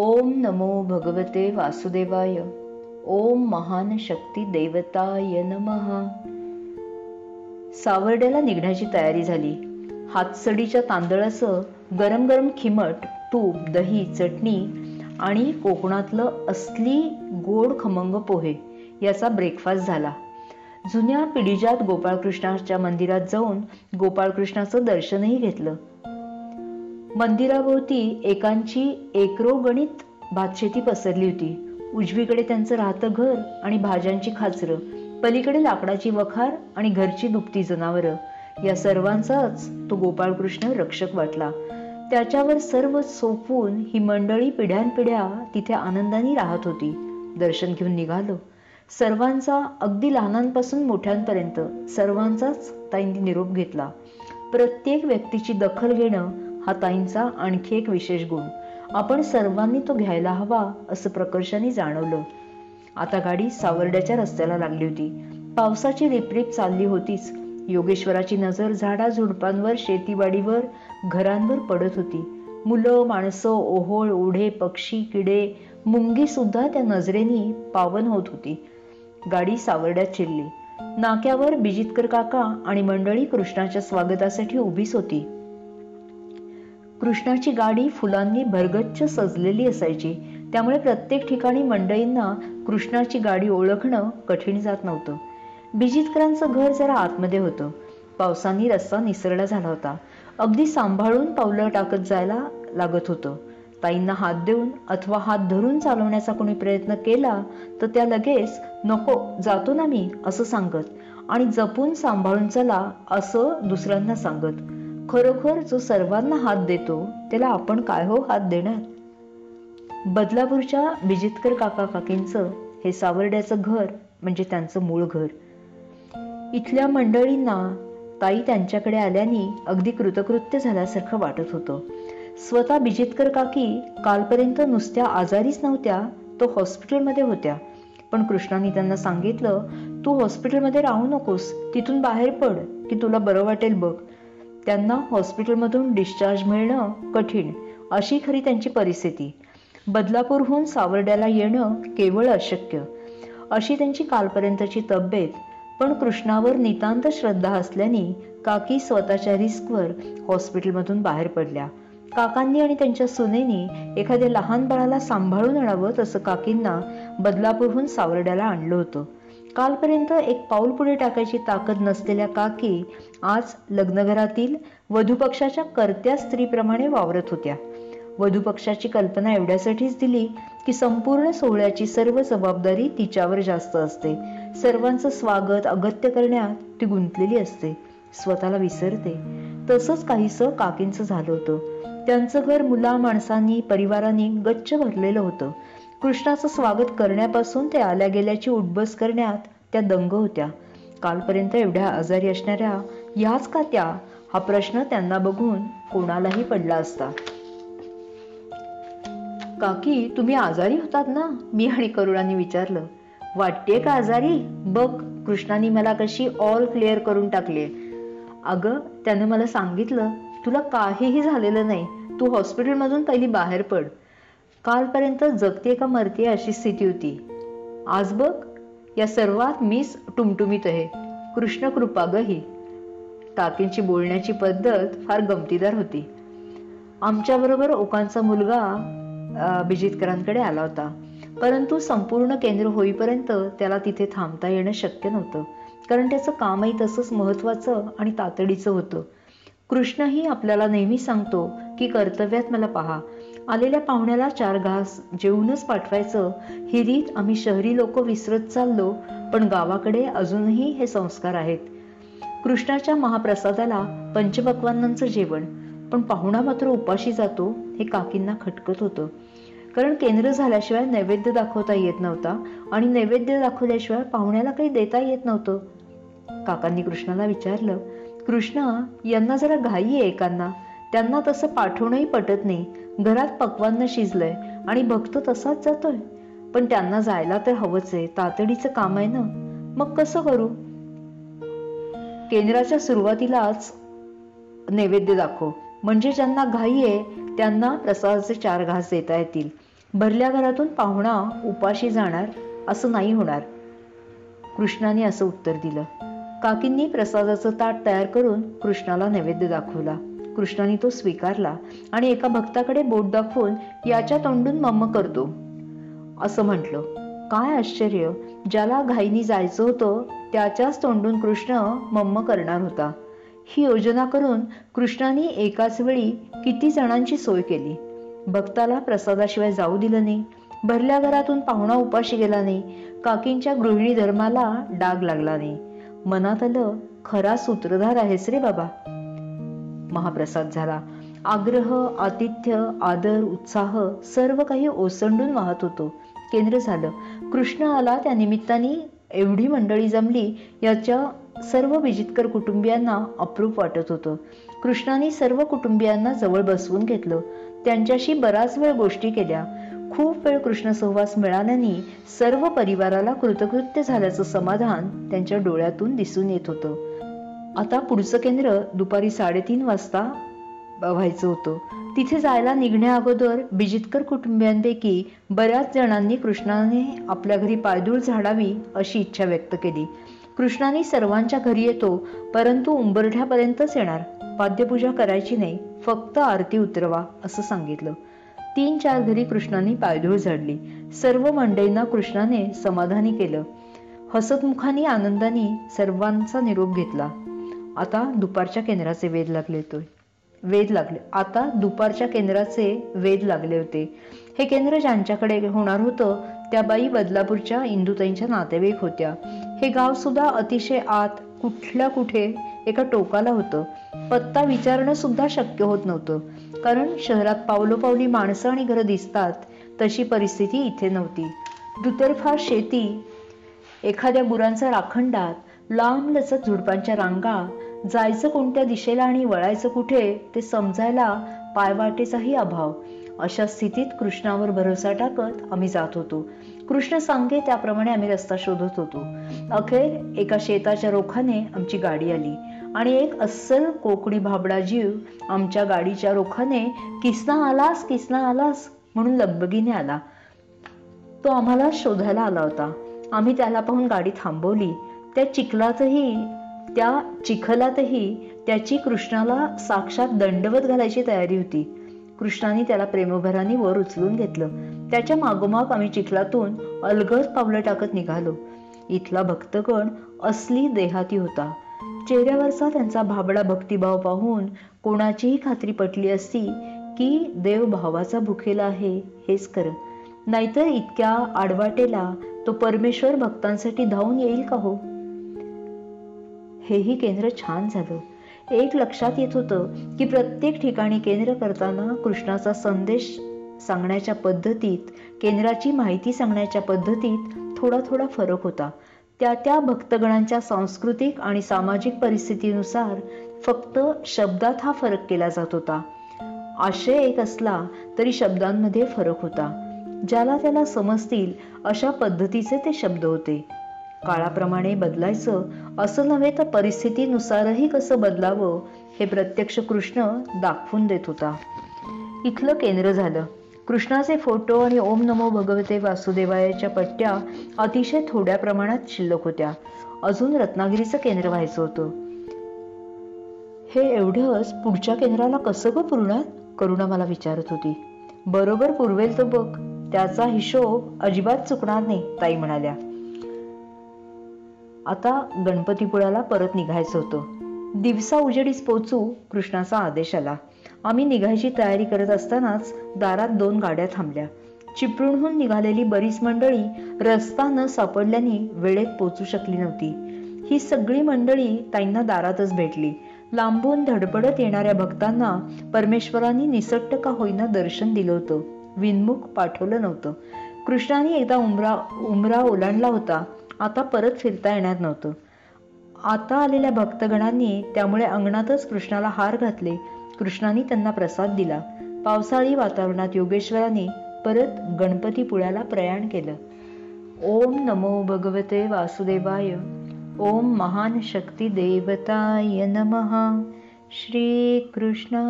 ओम नमो भगवते वासुदेवाय. ओम महान शक्ती देवताय नमहा सावर्ड्याला निघण्याची तयारी झाली. हातसडीच्या तांदळाचं गरम गरम खिमट तूप दही चटणी आणि कोकणातलं असली गोड खमंग पोहे याचा ब्रेकफास्ट झाला. जुन्या पिढीजात गोपाळकृष्णाच्या मंदिरात जाऊन गोपाळकृष्णाचं दर्शनही घेतलं. मंदिराभोवती एकांची एकरो गणित भातशेती पसरली होती. उजवीकडे त्यांचं राहतं घर आणि भाज्यांची खाचरं पलीकडे लाकडाची वखार आणि घरची दुपती जनावरं. या सर्वांचाच तो गोपाळकृष्ण रक्षक वाटला. त्याच्यावर सर्व सोपून ही मंडळी पिढ्यानपिढ्या तिथे आनंदाने राहत होती. दर्शन घेऊन निघालो. सर्वांचा अगदी लहानांपासून मोठ्यांपर्यंत सर्वांचाच ताईंनी निरोप घेतला. प्रत्येक व्यक्तीची दखल घेणं हा ताईंचा आणखी एक विशेष गुण. आपण सर्वांनी तो घ्यायला हवा असं प्रकर्षाने जाणवलं. आता गाडी सावर्ड्याच्या रस्त्याला लागली होती. पावसाची रिपरिप चालली होतीच. योगेश्वराची नजर झाडा झुडपांवर शेतीवाडीवर घरांवर पडत होती. मुलं माणसं ओहोळ ओढे पक्षी किडे मुंगी सुद्धा त्या नजरेनी पावन होत होती. गाडी सावर्ड्यात शिरली. नाक्यावर बिजितकर काका आणि मंडळी कृष्णाच्या स्वागतासाठी उभीच होती. कृष्णाची गाडी फुलांनी भरगच्च सजलेली असायची. त्यामुळे प्रत्येक ठिकाणी मंडळींना कृष्णाची गाडी ओळखणं कठीण जात नव्हतं. बिजितकरांचं घर जरा आतमध्ये होतं. पावसाने रस्ता निसरडा झाला होता. अगदी सांभाळून पावलं टाकत जायला लागत होतं. ताईंना हात देऊन अथवा हात धरून चालवण्याचा कोणी प्रयत्न केला तर त्या लगेच नको जातो ना मी असं सांगत आणि जपून सांभाळून चला असं दुसऱ्यांना सांगत. खरोखर जो सर्वांना हात देतो त्याला आपण काय हो हात देणार? बदलापूरच्या विजितकर काका काकींचं हे सावर्ड्याचं घर म्हणजे त्यांचं मूळ घर. इथल्या मंडळींना ताई त्यांच्याकडे आल्याने अगदी कृतकृत्य झाल्यासारखं वाटत होतं. स्वतः बिजितकर काकी कालपर्यंत नुसत्या आजारीच नव्हत्या तो हॉस्पिटलमध्ये होत्या. पण कृष्णाने त्यांना सांगितलं तू हॉस्पिटलमध्ये राहू नकोस तिथून बाहेर पड की तुला बरं वाटेल बघ. त्यांना हॉस्पिटलमधून डिस्चार्ज मिळणं कठीण अशी खरी त्यांची परिस्थिती. बदलापूरहून सावर्ड्याला येणं केवळ अशक्य. अशी त्यांची कालपर्यंतची तब्येत पण कृष्णावर नितांत श्रद्धा असल्याने काकी स्वतःच्या रिस्कवर हॉस्पिटलमधून बाहेर पडल्या. काकांनी आणि त्यांच्या सुनेनी एखाद्या लहान बाळाला सांभाळून आणावं तसं काकींना बदलापूरहून सावर्ड्याला आणलं होतं. कालपर्यंत एक पाऊल पुढे टाकायची ताकद नसलेल्या काकी आज लग्नघरातील वधूपक्षाच्या कर्त्या स्त्रीप्रमाणे वावरत होत्या. वधूपक्षाची कल्पना एवढ्यासाठीच दिली की संपूर्ण सोहळ्याची सर्व जबाबदारी तिच्यावर जास्त असते. सर्वांचं स्वागत अगत्य करण्यात ती गुंतलेली असते. स्वतःला विसरते. तसंच काहीसं काकींचं झालं होतं. त्यांचं घर मुला माणसांनी परिवारांनी गच्च भरलेलं होतं. कृष्णाचं स्वागत करण्यापासून ते आल्या गेल्याची उठबस करण्यात त्या दंग होत्या. कालपर्यंत एवढ्या आजारी असणाऱ्या ह्याच का त्या? हा प्रश्न त्यांना बघून कोणालाही पडला असता. काकी तुम्ही आजारी होतात ना? मी आणि करुणाने विचारलं. वाटते का आजारी? बघ कृष्णाने मला कशी ऑल क्लिअर करून टाकले. अगं त्यानं मला सांगितलं तुला काहीही झालेलं नाही. तू हॉस्पिटलमधून पहिली बाहेर पड. कालपर्यंत जगते का मरते अशी स्थिती होती. आज बघ या सर्वात मीच टुमटुमीत आहे. कृष्ण कृपा ग काकींची बोलण्याची पद्धत फार गमतीदार होती. आमच्याबरोबर ओकांचा मुलगा बिजितकरांकडे आला होता. परंतु संपूर्ण केंद्र होईपर्यंत त्याला तिथे थांबता येणं शक्य नव्हतं. कारण त्याचं कामही तसंच महत्वाचं आणि तातडीचं होतं. कृष्णही आपल्याला नेहमी सांगतो की कर्तव्यात मला पहा. आलेल्या पाहुण्याला चार घास जेवूनच पाठवायचं. ही रीत आम्ही शहरी लोक विसरत चाललो पण गावाकडे अजूनही हे संस्कार आहेत. कृष्णाच्या महाप्रसादाला पंचपक्वानांचं जेवण पण पाहुणा मात्र उपाशी जातो हे काकींना खटकत होतं. कारण केंद्र झाल्याशिवाय नैवेद्य दाखवता येत नव्हता आणि नैवेद्य दाखवल्याशिवाय पाहुण्याला काही देता येत नव्हतं. काकांनी कृष्णाला विचारलं कृष्णा यांना जरा घाई आहे एकांना. त्यांना तसं पाठवणंही पटत नाही. घरात पक्वान्न शिजलंय आणि भक्त तसाच जातोय. पण त्यांना जायला तर हवंच आहे. तातडीचं काम आहे ना. मग कसं करू? केंद्राच्या सुरुवातीलाच नैवेद्य दाखव. म्हणजे ज्यांना घाई आहे त्यांना प्रसादाचे चार घास देता येतील. भरल्या घरातून पाहुणा उपाशी जाणार असं नाही होणार. कृष्णाने असं उत्तर दिलं. काकींनी प्रसादाचं ताट तयार करून कृष्णाला नैवेद्य दाखवला. कृष्णाने तो स्वीकारला आणि एका भक्ताकडे बोट दाखवून याच्या तोंडून मम्म करतो. असं म्हटलं. काय आश्चर्य! ज्याला घाईनी जायचं होतं त्याच्याच तोंडून कृष्ण मम्म करणार होता. ही योजना करून कृष्णाने एकाच वेळी किती जणांची सोय केली. भक्ताला प्रसादाशिवाय जाऊ दिलं नाही. भरल्या घरातून पाहुणा उपाशी गेला नाही. काकींच्या गृहिणी धर्माला डाग लागला नाही. मनात आलं खरा सूत्रधार आहेस रे बाबा. महाप्रसाद झाला. आग्रह आतिथ्य आदर उत्साह सर्व काही ओसंडून वाहत होतो. केंद्र झालं. कृष्ण आला त्या निमित्ताने एवढी मंडळी जमली याच्या सर्व विजितकर कुटुंबियांना अप्रूप वाटत होतं. कृष्णाने सर्व कुटुंबियांना जवळ बसवून घेतलं. त्यांच्याशी बराच वेळ गोष्टी केल्या. खूप वेळ कृष्ण सहवास मिळाल्याने सर्व परिवाराला कृतकृत्य झाल्याचं समाधान त्यांच्या डोळ्यातून दिसून येत होतं. आता पुढचं केंद्र दुपारी साडेतीन वाजता व्हायचं होतं. तिथे जायला निघण्या अगोदर बिजितकर कुटुंबियांपैकी बऱ्याच जणांनी कृष्णाने आपल्या घरी पायदूळ झाडावी अशी इच्छा व्यक्त केली. कृष्णाने सर्वांच्या घरी येतो परंतु उंबरठ्यापर्यंतच येणार. पाद्यपूजा करायची नाही फक्त आरती उतरवा असं सांगितलं. तीन चार घरी कृष्णाने पायधूळ झाडली. सर्व मंडईंना कृष्णाने समाधानी केलं. हसतमुखाने आनंदाने सर्वांचा निरोप घेतला. आता दुपारच्या केंद्राचे वेध लागले होते. वेध लागले. आता दुपारच्या केंद्राचे वेध लागले होते. हे केंद्र ज्यांच्याकडे होणार होतं त्या बाई बदलापूरच्या इंदुताईंच्या नातेवाईक होत्या. हे गाव सुद्धा अतिशय आत कुठल्या कुठे एका टोकाला होतं. पत्ता विचारणं सुद्धा शक्य होत नव्हतं. कारण शहरात पावलोपावली माणसं आणि घरं दिसतात तशी परिस्थिती इथे नव्हती. दुतर्फा शेती एखाद्या गुरांचा राखंडात लांब लचक झुडपांच्या रांगा जायचं कोणत्या दिशेला आणि वळायचं कुठे ते समजायला पायवाटेचाही अभाव. अशा स्थितीत कृष्णावर भरोसा टाकत आम्ही जात होतो. कृष्ण सांगे त्याप्रमाणे आम्ही रस्ता शोधत होतो. अखेर एका शेताच्या रोखाने आमची गाडी आली आणि एक अस्सल कोकणी भाबडा जीव आमच्या गाडीच्या रोखाने किसना आलास किसना आलास? म्हणून लगबगीने आला. तो आम्हाला शोधायला आला होता. आम्ही त्याला पाहून गाडी थांबवली. त्या चिखलातही त्या चिखलातही त्याची कृष्णाला साक्षात दंडवत घालायची तयारी होती. कृष्णाने त्याला प्रेमभराने वर उचलून घेतलं. त्याच्या मागोमाग आम्ही चिखलातून अलगद पावलं टाकत निघालो. इथला भक्तगण असली देहाती होता. चेहऱ्यावरचा त्यांचा भाबडा भक्तिभाव पाहून कोणाचीही खात्री पटली असती की देव भावाचा भुकेला आहे हेच खरं. नाहीतर इतक्या आडवाटेला तो परमेश्वर भक्तांसाठी धावून येईल का हो? हेही केंद्र छान झालं. एक लक्षात येत होतं की प्रत्येक ठिकाणी केंद्र करताना कृष्णाचा संदेश सांगण्याच्या पद्धतीत केंद्राची माहिती सांगण्याच्या पद्धतीत थोडा थोडा फरक होता. त्या त्या भक्तगणांच्या सांस्कृतिक आणि सामाजिक परिस्थितीनुसार फक्त शब्दात हा फरक केला जात होता. आशय एक असला तरी शब्दांमध्ये फरक होता. ज्याला त्याला समजतील अशा पद्धतीचे ते शब्द होते. काळाप्रमाणे बदलायचं असं नव्हे तर परिस्थितीनुसारही कसं बदलावं हे प्रत्यक्ष कृष्ण दाखवून देत होता. इथलं केंद्र झालं. कृष्णाचे फोटो आणि ओम नमो भगवते वासुदेवायाच्या पट्ट्या अतिशय थोड्या प्रमाणात शिल्लक होत्या. अजून रत्नागिरीचं केंद्र व्हायचं होतं. हे एवढंच पुढच्या केंद्राला कसं ग पूर्ण करुणा मला विचारत होती. बरोबर पुरवेल तो बघ. त्याचा हिशोब अजिबात चुकणार नाही ताई म्हणाल्या. आता गणपतीपुळ्याला परत निघायचं होतं. दिवसा उजेडीस पोचू कृष्णाचा आदेश आला. आम्ही निघायची तयारी करत असतानाच दारात दोन गाड्या थांबल्या. चिपळूणहून निघालेली बरीच मंडळी रस्ता न सापडल्याने वेळेत पोचू शकली नव्हती. ही सगळी मंडळी ताईंना दारातच भेटली. लांबून धडपडत येणाऱ्या भक्तांना परमेश्वरांनी निसट्ट का होईना दर्शन दिलं होतं. विनमुख पाठवलं नव्हतं. कृष्णाने एकदा उमरा उमरा ओलांडला होता. आता परत फिरता येणार नव्हतं. आता आलेल्या भक्तगणांनी त्यामुळे अंगणातच कृष्णाला हार घातले. कृष्णाने त्यांना प्रसाद दिला. पावसाळी वातावरणात योगेश्वराने परत गणपतीपुळ्याला प्रयाण केलं. ओम नमो भगवते वासुदेवाय. ओम महान शक्ती देवताय नमः. श्री कृष्णार्पणमस्तू